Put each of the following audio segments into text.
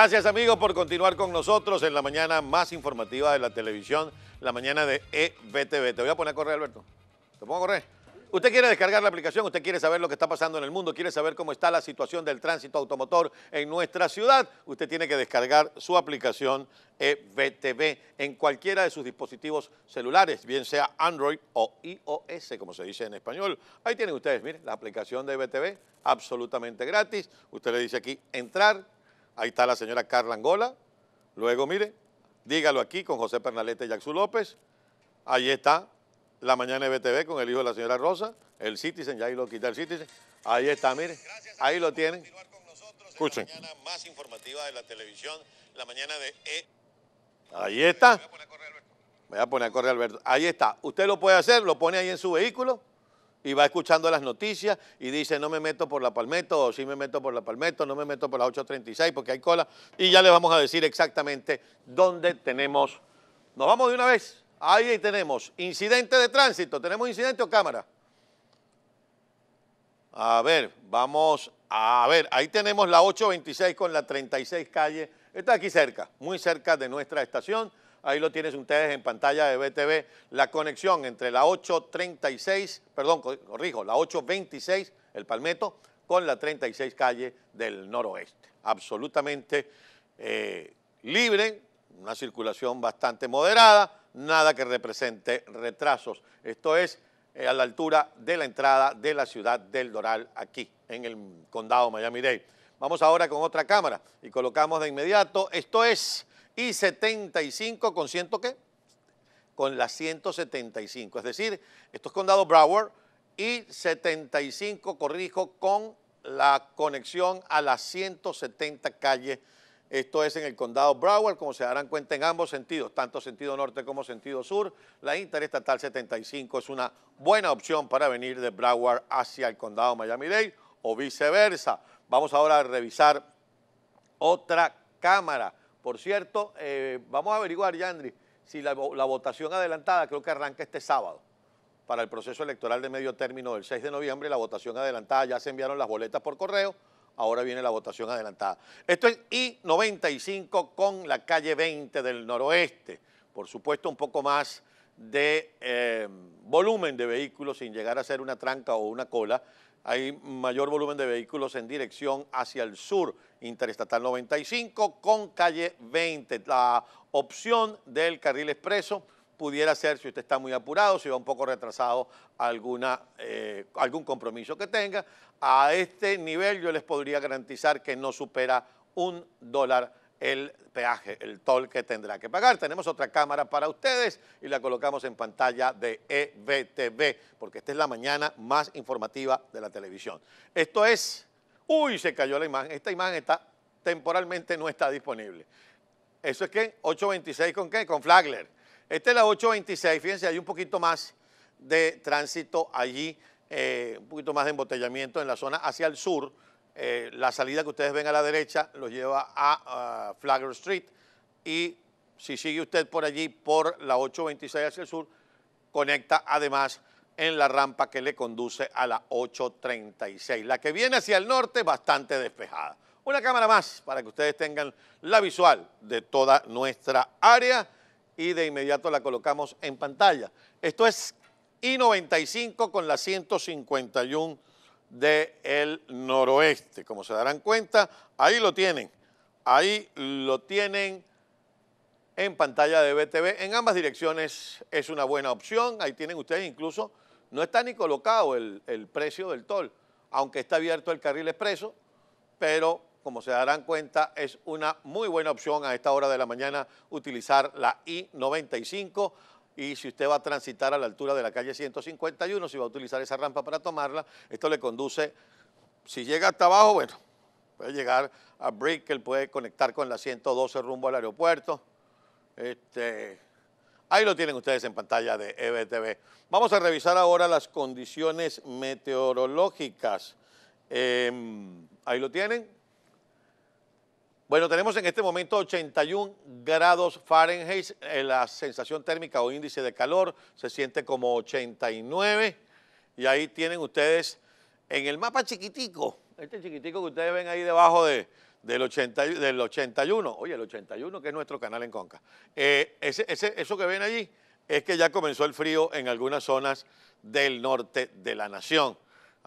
Gracias amigos por continuar con nosotros en la mañana más informativa de la televisión, la mañana de EBTV. Te voy a poner a correr, Alberto. ¿Te pongo a correr? Usted quiere descargar la aplicación, usted quiere saber lo que está pasando en el mundo, quiere saber cómo está la situación del tránsito automotor en nuestra ciudad, usted tiene que descargar su aplicación EBTV en cualquiera de sus dispositivos celulares, bien sea Android o iOS, como se dice en español. Ahí tienen ustedes, miren, la aplicación de EBTV, absolutamente gratis. Usted le dice aquí, entrar, Ahí está la señora Carla Angola. Luego, mire, dígalo aquí con José Pernalete y Jackson López. Ahí está la mañana de BTV con el hijo de la señora Rosa, el Citizen, ya ahí lo quita el Citizen. Ahí está, mire, ahí lo tienen. Escuchen. La mañana más informativa de la televisión, la mañana de E. Ahí está. Voy a poner a correr Alberto. Ahí está. Usted lo puede hacer, lo pone ahí en su vehículo y va escuchando las noticias y dice no me meto por la Palmetto o sí me meto por la Palmetto, no me meto por la 836 porque hay cola y ya le vamos a decir exactamente dónde tenemos. Nos vamos de una vez. Ahí tenemos incidente de tránsito. ¿Tenemos incidente o cámara? A ver, vamos a ver. Ahí tenemos la 826 con la 36 calle. Está aquí cerca, muy cerca de nuestra estación. Ahí lo tienes ustedes en pantalla de BTV, la conexión entre la 836, perdón, corrijo, la 826, el Palmetto, con la 36 calle del noroeste. Absolutamente eh, libre, una circulación bastante moderada, nada que represente retrasos. Esto es eh, a la altura de la entrada de la ciudad del Doral, aquí, en el condado Miami-Dade. Vamos ahora con otra cámara y colocamos de inmediato, esto es y 75 con ciento qué? Con la 175. Es decir, esto es condado Broward y 75, corrijo, con la conexión a la 170 calle. Esto es en el condado Broward, como se darán cuenta en ambos sentidos, tanto sentido norte como sentido sur. La Interestatal 75 es una buena opción para venir de Broward hacia el condado Miami-Dade o viceversa. Vamos ahora a revisar otra cámara. Por cierto, eh, vamos a averiguar, Yandri, si la, votación adelantada creo que arranca este sábado para el proceso electoral de medio término del 6 de noviembre. La votación adelantada ya se enviaron las boletas por correo, ahora viene la votación adelantada. Esto es I-95 con la calle 20 del noroeste. Por supuesto, un poco más de eh, volumen de vehículos sin llegar a ser una tranca o una cola hay mayor volumen de vehículos en dirección hacia el sur, Interestatal 95 con calle 20. La opción del carril expreso pudiera ser, si usted está muy apurado, si va un poco retrasado, alguna, eh, algún compromiso que tenga. A este nivel yo les podría garantizar que no supera un dólar el peaje, el toll que tendrá que pagar. Tenemos otra cámara para ustedes y la colocamos en pantalla de EBTV, porque esta es la mañana más informativa de la televisión. Esto es, uy, se cayó la imagen, esta imagen está, temporalmente no está disponible. ¿Eso es qué? 826 con qué? Con Flagler. Esta es la 826, fíjense, hay un poquito más de tránsito allí, eh, un poquito más de embotellamiento en la zona hacia el sur, eh, la salida que ustedes ven a la derecha los lleva a Flagler Street y si sigue usted por allí, por la 826 hacia el sur, conecta además en la rampa que le conduce a la 836. La que viene hacia el norte, bastante despejada. Una cámara más para que ustedes tengan la visual de toda nuestra área y de inmediato la colocamos en pantalla. Esto es I-95 con la 151 del noroeste. Como se darán cuenta, ahí lo tienen. Ahí lo tienen en pantalla de BTV. En ambas direcciones es una buena opción. Ahí tienen ustedes incluso, no está ni colocado el, el precio del toll, aunque está abierto el carril expreso, pero como se darán cuenta, es una muy buena opción a esta hora de la mañana utilizar la I-95 y si usted va a transitar a la altura de la calle 151, si va a utilizar esa rampa para tomarla, esto le conduce, si llega hasta abajo, bueno, puede llegar a Brickell, puede conectar con la 112 rumbo al aeropuerto. Este, ahí lo tienen ustedes en pantalla de EBTV. Vamos a revisar ahora las condiciones meteorológicas. Em, ahí lo tienen. Bueno, tenemos en este momento 81 grados Fahrenheit, eh, la sensación térmica o índice de calor se siente como 89 y ahí tienen ustedes en el mapa chiquitico, este chiquitico que ustedes ven ahí debajo de, del, 80, del 81, oye, el 81 que es nuestro canal en Conca, eh, ese, eso que ven allí es que ya comenzó el frío en algunas zonas del norte de la nación.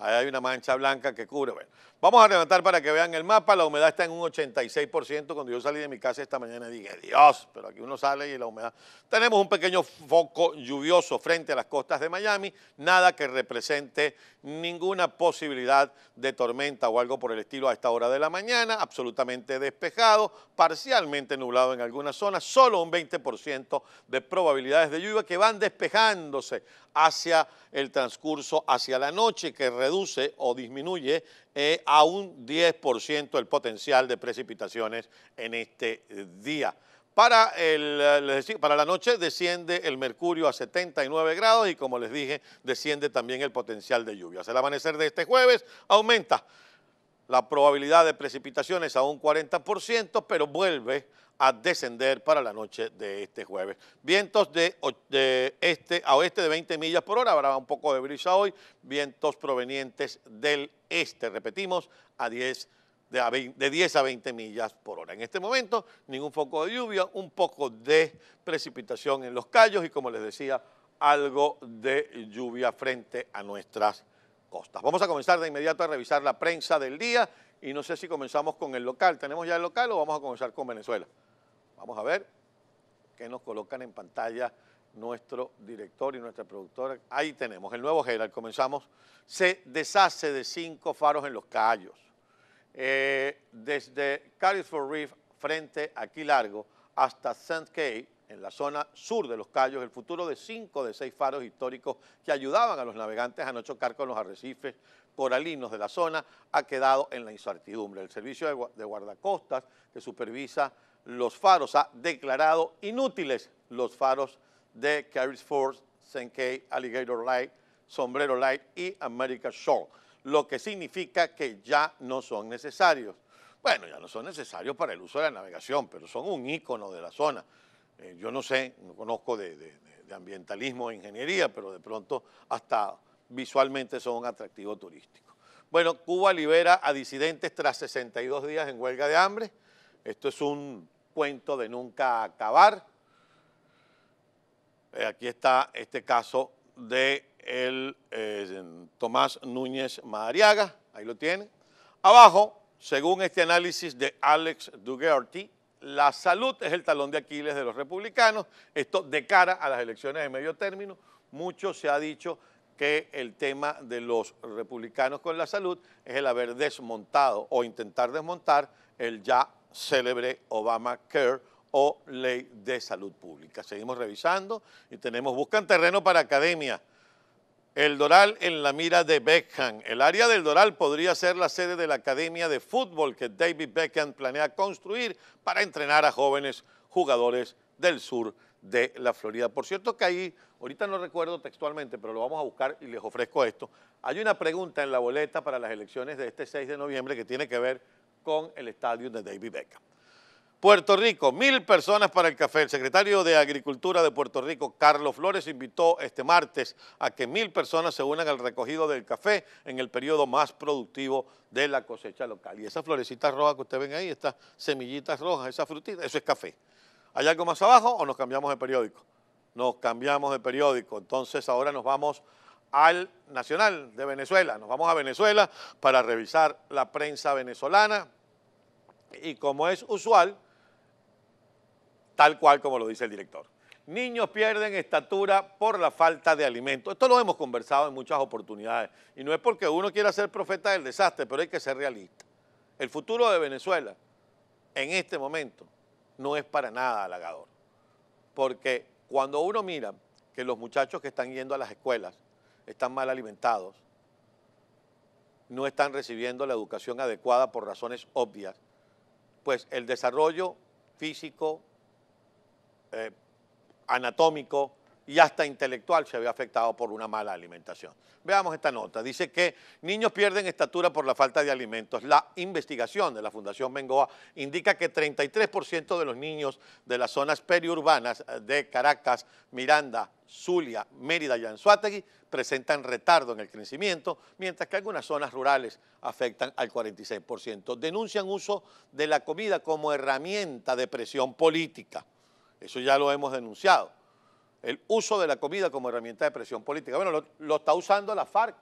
Ahí hay una mancha blanca que cubre. Bueno, vamos a levantar para que vean el mapa. La humedad está en un 86%. Cuando yo salí de mi casa esta mañana dije, Dios, pero aquí uno sale y la humedad. Tenemos un pequeño foco lluvioso frente a las costas de Miami. Nada que represente ninguna posibilidad de tormenta o algo por el estilo a esta hora de la mañana. Absolutamente despejado, parcialmente nublado en algunas zonas. Solo un 20% de probabilidades de lluvia que van despejándose hacia el transcurso, hacia la noche, que reduce o disminuye eh, a un 10% el potencial de precipitaciones en este eh, día. Para, el, eh, para la noche desciende el mercurio a 79 grados y como les dije, desciende también el potencial de lluvias. El amanecer de este jueves aumenta la probabilidad de precipitaciones a un 40%, pero vuelve a descender para la noche de este jueves. Vientos de, este a oeste de 20 millas por hora, habrá un poco de brisa hoy, vientos provenientes del este, repetimos, a 10 de, de 10 a 20 millas por hora. En este momento, ningún foco de lluvia, un poco de precipitación en los callos y, como les decía, algo de lluvia frente a nuestras costas. Vamos a comenzar de inmediato a revisar la prensa del día y no sé si comenzamos con el local. ¿Tenemos ya el local o vamos a comenzar con Venezuela? Vamos a ver qué nos colocan en pantalla nuestro director y nuestra productora. Ahí tenemos el nuevo Herald. Comenzamos. Se deshace de cinco faros en los Cayos. Eh, desde Carrisford Reef, frente Aquí Largo, hasta St. Kay, en la zona sur de los Cayos, el futuro de cinco de seis faros históricos que ayudaban a los navegantes a no chocar con los arrecifes coralinos de la zona ha quedado en la incertidumbre. El servicio de guardacostas que supervisa los faros, ha declarado inútiles los faros de Carries Force, Senkei, Alligator Light, Sombrero Light y America Shore, lo que significa que ya no son necesarios. Bueno, ya no son necesarios para el uso de la navegación, pero son un ícono de la zona. Eh, yo no sé, no conozco de, de ambientalismo e ingeniería, pero de pronto hasta visualmente son un atractivo turístico. Bueno, Cuba libera a disidentes tras 62 días en huelga de hambre. Esto es un cuento de nunca acabar. Eh, aquí está este caso de el, eh, Tomás Núñez Madariaga, ahí lo tienen. Abajo, según este análisis de Alex Dugerty, la salud es el talón de Aquiles de los republicanos. Esto de cara a las elecciones de medio término. Mucho se ha dicho que el tema de los republicanos con la salud es el haber desmontado o intentar desmontar el ya célebre Obamacare o Ley de Salud Pública. Seguimos revisando y tenemos, buscan terreno para academia. El Doral en la mira de Beckham. El área del Doral podría ser la sede de la academia de fútbol que David Beckham planea construir para entrenar a jóvenes jugadores del sur de la Florida. Por cierto que ahí, ahorita no recuerdo textualmente, pero lo vamos a buscar y les ofrezco esto. Hay una pregunta en la boleta para las elecciones de este 6 de noviembre que tiene que ver con el estadio de David Beckham. Puerto Rico, mil personas para el café. El secretario de Agricultura de Puerto Rico, Carlos Flores, invitó este martes a que mil personas se unan al recogido del café en el periodo más productivo de la cosecha local. Y esas florecitas rojas que ustedes ven ahí, estas semillitas rojas, esa frutita, eso es café. ¿Hay algo más abajo o nos cambiamos de periódico? Nos cambiamos de periódico. Entonces ahora nos vamos al Nacional de Venezuela. Nos vamos a Venezuela para revisar la prensa venezolana y como es usual, tal cual como lo dice el director. Niños pierden estatura por la falta de alimento. Esto lo hemos conversado en muchas oportunidades y no es porque uno quiera ser profeta del desastre, pero hay que ser realista. El futuro de Venezuela en este momento no es para nada halagador, porque cuando uno mira que los muchachos que están yendo a las escuelas están mal alimentados, no están recibiendo la educación adecuada por razones obvias, pues el desarrollo físico, eh, anatómico y hasta intelectual se ve afectado por una mala alimentación. Veamos esta nota. Dice que niños pierden estatura por la falta de alimentos. La investigación de la Fundación Bengoa indica que 33% de los niños de las zonas periurbanas de Caracas, Miranda, Zulia, Mérida y Anzuategui presentan retardo en el crecimiento, mientras que algunas zonas rurales afectan al 46%. Denuncian uso de la comida como herramienta de presión política. Eso ya lo hemos denunciado el uso de la comida como herramienta de presión política. Bueno, lo, está usando la FARC,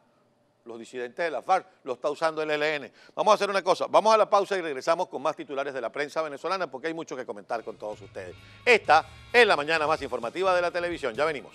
los disidentes de la FARC, lo está usando el ELN. Vamos a hacer una cosa, vamos a la pausa y regresamos con más titulares de la prensa venezolana porque hay mucho que comentar con todos ustedes. Esta es la mañana más informativa de la televisión, ya venimos.